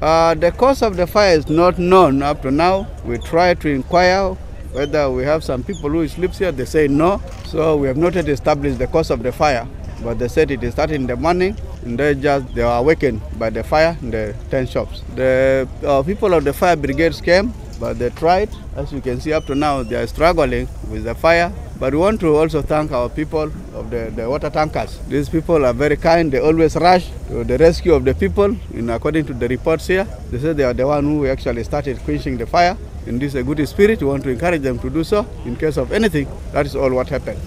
Uh, the cause of the fire is not known up to now. We try to inquire whether we have some people who sleeps here. They say no. So we have not yet established the cause of the fire. But they said it started in the morning and they just they were awakened by the fire in the tent shops. The uh, people of the fire brigades came, but they tried. As you can see up to now, they are struggling with the fire. But we want to also thank our people of the, the water tankers. These people are very kind. They always rush to the rescue of the people. In according to the reports here, they say they are the one who actually started quenching the fire. In this a good spirit, we want to encourage them to do so. In case of anything, that is all what happened.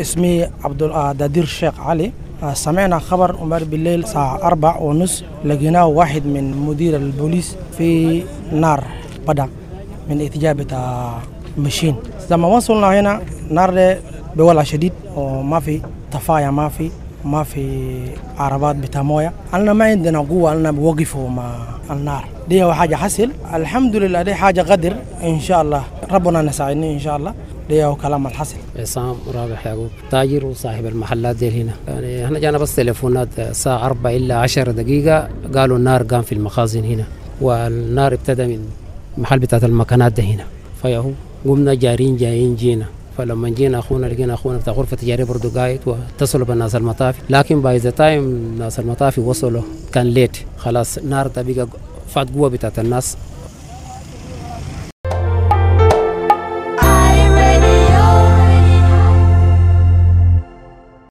اسمي عبد دادير الشيخ علي سمعنا خبر عمر بالليل الساعة أربع ونص لقيناه واحد من مدير البوليس في نار بدأ من اتجاه بتاع مشين لما وصلنا هنا نار بولع شديد وما في طفايا ما في ما في عربات بتاع موية. أنا ما عندنا قوة أنا بوقفوا مع النار. دي هو حاجة حصل الحمد لله دي حاجة قدر إن شاء الله. ربنا نساعدني إن شاء الله. دي هو كلام الحصل عصام رابح يعقوب. تاجر وصاحب المحلات دي هنا. يعني إحنا جانا بس تليفونات الساعة 4 إلا 10 دقيقة. قالوا النار قام في المخازن هنا. والنار ابتدى من محل بتاعت المكانات ده هنا. فيهو قمنا جارين جايين جينا. فلما جينا أخونا لقينا أخونا بتاع غرفة تجاريه برضه قايد واتصلوا بالناس المطافي. لكن باي ذا تايم ناس المطافي وصلوا كان ليت خلاص النار ده بقى فات قوة بتاعت الناس.